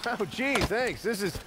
Oh, gee, thanks. This is